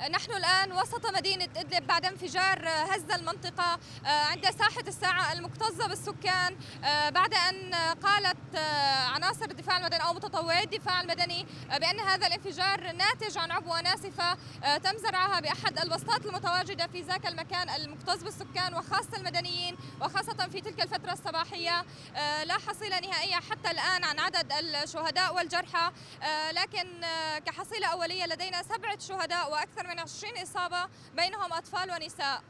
نحن الآن وسط مدينة إدلب بعد انفجار هز المنطقة عند ساحة الساعة المكتظة بالسكان بعد أن قالت عناصر الدفاع المدني أو متطوعي الدفاع المدني بأن هذا الانفجار ناتج عن عبوة ناسفة تم زرعها بأحد البسطات المتواجدة في ذاك المكان المكتظ بالسكان وخاصة المدنيين وخاصة في تلك الفترة الصباحية لا حصيلة نهائية حتى الآن عن عدد الشهداء والجرحى لكن كحصيلة أولية لدينا سبعة شهداء وأكثر من 20 إصابة بينهم أطفال ونساء.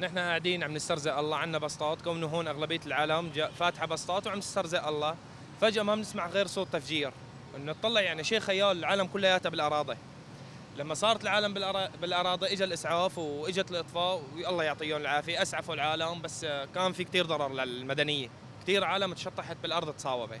نحن قاعدين عم نسترزق الله عنا بسطات كونه هون أغلبية العالم فاتحة بسطات وعم نسترزق الله. فجأة ما بنسمع غير صوت تفجير. نطلع يعني شيء خيال العالم كلياتها بالأراضي. لما صارت العالم بالأراضي اجى الإسعاف وإجت الإطفاء والله يعطيهم العافية أسعفوا العالم بس كان في كثير ضرر للمدنية. كثير عالم تشطحت بالأرض تصاوبت.